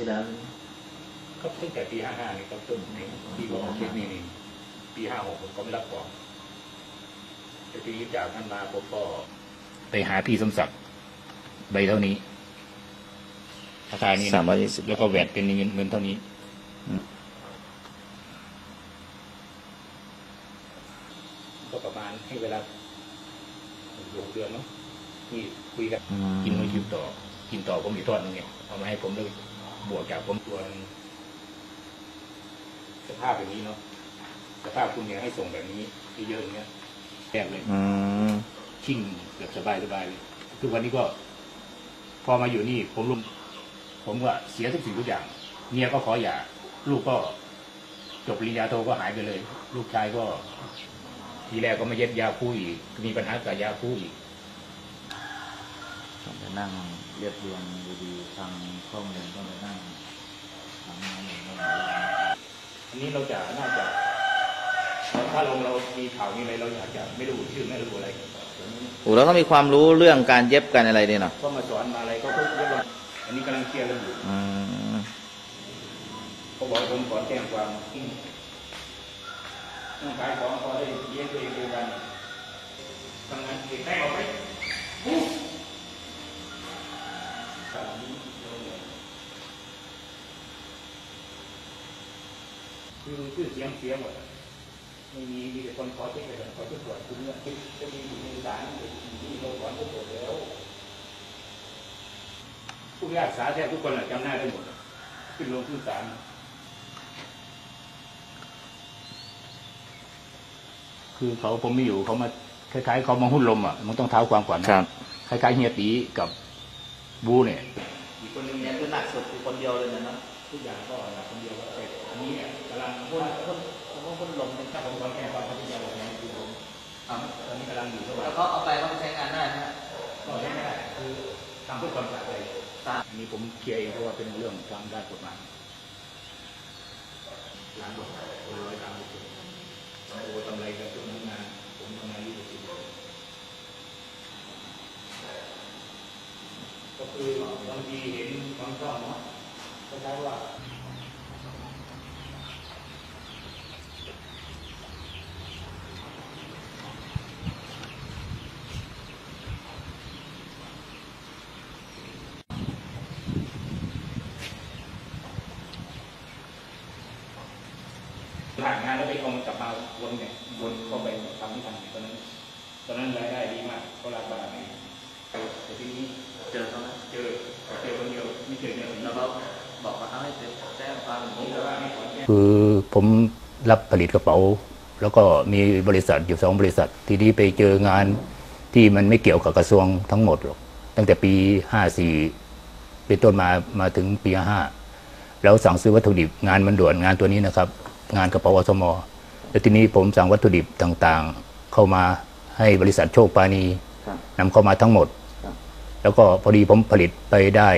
ที่แล้วก็ตั้งแต่ปีห้าห้านี่ก็ต้นนี่ที่บอกว่าเคสนี้นี่ปีห้าหกผมก็ไม่รับของแต่ทีนี้จากนั้นมาผมก็ไปหาพี่สมศักดิ์ใบเท่านี้ราคานี้นะสามร้อยยี่สิบแล้วก็แหวนเป็นเงินเงินเท่านี้ก็ประมาณให้เวลาหกเดือนเนาะที่คุยกันกินมาอยู่ต่อ กินต่อผมอีกทอดหนึงเนี่ยเอามาให้ผมเลย บวกจากผมตัวหนึงสภาพอย่างนี้เนาะสภาพคุณเนี่ยให้ส่งแบบนี้เยอะๆอย่างเงี้ยแย่เลยอืมชิ่งแบบสบายสบายๆเลยทุกวันนี้ก็ พอมาอยู่นี่ ผมรุมผมก็เสียทุกสิ่งทุกอย่างเมียก็ขอหย่าลูกก็จบปริญญาโทก็หายไปเลย ลูกชายก็ ทีแรกก็มาเย็บยาคู่อีกมีปัญหากับยาคู่อีก ต้องไปนั่งเรียบเรียงดีๆฟังข้อมูลต้องไปนั่งทำงานอย่างนี้อันนี้เราจะน่าจะถ้าเราเรามีข่าวมีอะไรเราอยากจะไม่รู้ชื่อไม่รู้อะไรโอ้เราต้องมีความรู้เรื่องการเย็บกันอะไรเนี่ยเนาะก็มาสอนมาอะไรก็เพิ่งเรียบร้อยอันนี้กำลังเคลียร์กันอยู่อืมเขาบอกให้ผมขอแจ้งความที่ต้องขายของพอได้เลี้ยงตัวเองด้วยกันทำงานเก็บได้ออกไหมอู้ คือชื่อเสียงเสียหมดไม่มีมีแต่คนขอเช็คเลยขอเช็คตรวจคุณเนี่ยคิดจะมีอยู่ในศาลที่เราขอเช็คตรวจแล้วผู้พิพากษาแทบทุกคนจำหน้าได้หมดขึ้นลงขึ้นศาลคือเขาผมไม่อยู่เขามาคล้ายๆเขามาหุ้นลมอะมันต้องเท้าความก่อนนะคล้ายๆเฮียตีกับ บูเนี่ยอีกคนนึงเนี่ยคือหนักสุดคือคนเดียวเลยนะเนาะทุกอย่างก็หลักคนเดียวก็เสร็จอันนี้เนี่ยกำลังหุ้นคนผมว่าคนลงเป็นถ้าผมขอแก้ความพัฒนาแบบนี้คือผมทำตอนนี้กำลังอยู่ระหว่าแล้วงเขาเอาไปเขาใช้งานได้นะฮะก็ใช้ไม่ได้คือทำเพื่อความสะใจตามอันนี้ผมเคลียร์เองเพราะว่าเป็นเรื่องทางด้านกฎหมายล้านบาทร้อยล้านบาทโอ้กำไรกับตัวนั้นงานผมทำงานยี่สิบปี ก็คือบางทีเห็นบางช่องเนาะก็ใช้ว่าผ่านงานแล้วไปเอามันกลับมาวนเนี่ยวนเข้าไปทำที่ทำตอนนั้น ตอนนั้นรายได้ดีมากก็รักบาทไงแต่ทีนี้ เจอเขาไหมเจอเจอคนเดียวไม่เจอเนี่ยคนเดีแล้ยววเขาบอกว่าเอาให้ไปแจ้งความอย่างผมนี้ก็แล้วว่าไม่ขอแก้คือผมรับผลิตกระเป๋า แล้วก็มีบริษัทอยู่สองบริษัท ทีนี้ไปเจองานที่มันไม่เกี่ยวกับกระทรวงทั้งหมดหรอกตั้งแต่ปีห้าสี่เป็นต้นมามาถึงปีห้าแล้วสั่งซื้อวัตถุดิบงานมันด่วนงานตัวนี้นะครับ งานกระเป๋าอสมแล้วทีนี้ผมสั่งวัตถุดิบต่างๆ เข้ามาให้บริษัทโชคปานีครับนำเข้ามาทั้งหมดครับ แล้วก็พอดีผมผลิตไปได้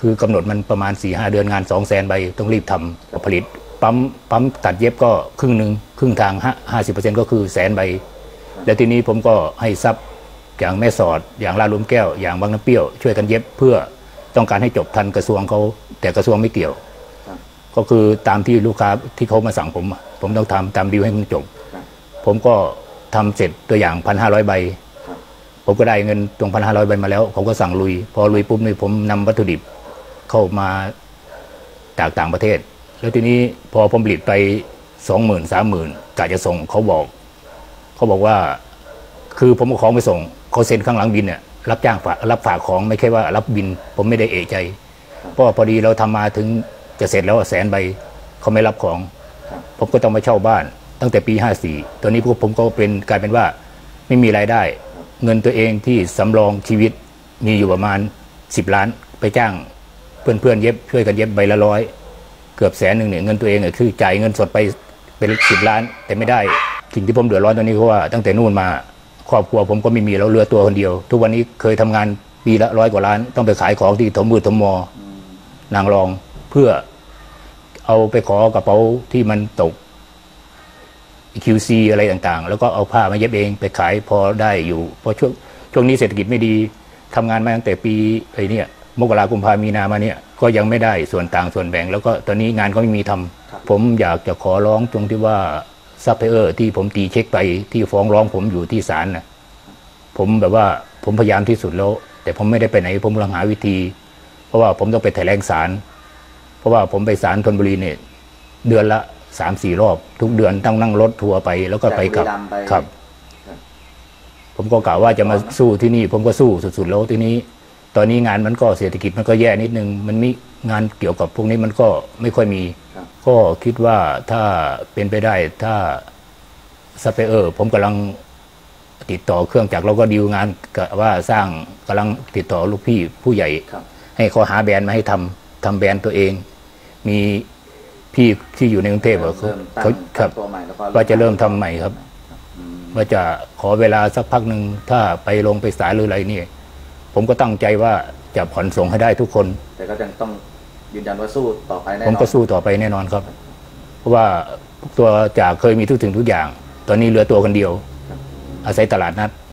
คือกำหนดมันประมาณ4ีหเดือนงาน2 0 0แสนใบต้องรีบทำผลิตปั๊มปั๊มตัดเย็บก็ครึ่งหนึ่งครึ่งทางห้าสิบเปอร์เซ็นก็คือแสนใบ แล้วทีนี้ผมก็ให้ซับอย่างแม่สอด อย่างลาดหลุมแก้ว อย่างบางน้ำเปรี้ยวช่วยกันเย็บเพื่อต้องการให้จบทันกระทรวงเขาแต่กระทรวงไม่เกี่ยวครับก็คือตามที่ลูกค้าที่เขามาสั่งผมอะผมต้องทำตามดีลให้มันจบครับผมก็ทำเสร็จตัวอย่างพันห้าร้อยใบครับ ผมก็ได้เงินตรงพันห้าร้อยใบมาแล้ว ผมก็สั่งลุย พอลุยปุ๊บนี่ผมนำวัตถุดิบเข้ามาจากต่างประเทศ แล้วทีนี้พอผมผลิตไปสองหมื่นสามหมื่นกะจะส่งเขาบอก เขาบอกว่า คือผมเอาของไปส่งเขาเซ็นข้างหลังบินเนี่ยรับจ้างฝากรับฝากของไม่ใช่ว่ารับบิน ผมไม่ได้เอะใจ เพราะพอดีเราทำมาถึงจะเสร็จแล้วแสนใบเขาไม่รับของ ผมก็ต้องมาเช่าบ้าน ตั้งแต่ปี 54ตอนนี้พวกผมก็เป็นกลายเป็นว่า ไม่มีรายได้ เงินตัวเองที่สำรองชีวิตมีอยู่ประมาณ 10 ล้านไปจ้างเพื่อนๆเย็บช่วยกันเย็บใบละร้อยเกือบแสนหนึ่งเนี่ยเงินตัวเองเนี่ยคือจ่ายเงินสดไปเป็นสิบล้าน แต่ไม่ได้สิ่งที่ผมเดือดร้อนตอนนี้เพราะว่าตั้งแต่นู่นมาครอบครัวผมก็ไม่มีแล้วเรือตัวคนเดียว ทุกวันนี้เคยทำงานปีละร้อยกว่าล้าน ต้องไปขายของที่ถมมือถมมอนางรองเพื่อเอาไปขอกระเป๋าที่มันตก QC อะไรต่างๆ แล้วก็เอาผ้ามาเย็บเองไปขายพอได้อยู่เพราะช่วงช่วงนี้เศรษฐกิจไม่ดีทำงานมาตั้งแต่ปีไอ้เนี่ยมกรากุมภามีนามาเนี่ยก็ยังไม่ได้ส่วนต่างส่วนแบ่ง แล้วก็ตอนนี้งานก็ไม่มีทำครับผมอยากจะขอร้องตรงที่ว่าซัพพลายเออร์ที่ผมตีเช็คไปที่ฟ้องร้องผมอยู่ที่ศาลนะผมแบบว่าผมพยายามที่สุดแล้ว แต่ผมไม่ได้ไปไหน ผมกำลังหาวิธี เพราะว่าผมต้องไปแถลงศาลเพราะว่าผมไปศาลธนบุรีเนี่ยเดือนละ สามสี่รอบ ทุกเดือนต้องนั่งรถทัวร์ไปแล้วก็ไปกลับจากบุรีรัมย์ไปครับครับ ผมก็กล่าวว่าจะมาสู้ที่นี่ ผมก็สู้สุดๆแล้วที่นี้ ตอนนี้งานมันก็เศรษฐกิจมันก็แย่นิดนึง มันมีงานเกี่ยวกับพวกนี้มันก็ไม่ค่อยมีครับก็คิดว่าถ้าเป็นไปได้ถ้าซัพพลายเออร์ผมกำลังติดต่อเครื่องจักรเราก็ดีลงานกับว่าสร้างกำลังติดต่อลูกพี่ผู้ใหญ่ครับให้เขาหาแบรนด์มาให้ทำทำแบรนด์ตัวเอง มี พี่ที่อยู่ในกรุงเทพอะเขาเริ่มตั้งเขาครับตัวใหม่แล้วก็ว่าจะเริ่มทำใหม่ครับอืมว่าจะขอเวลาสักพักหนึ่งถ้าไปลงไปศาลหรืออะไรนี่ ผมก็ตั้งใจว่าจะผ่อนส่งให้ได้ทุกคน แต่ก็ยังต้องยืนยันว่าสู้ต่อไปแน่นผอนมก็สู้ต่อไปแน่นอนครับ เพราะว่าตัวจากเคยมีทุกสิ่งทุกอย่าง ตอนนี้เหลือตัวคนเดียว อาศัยตลาดนัด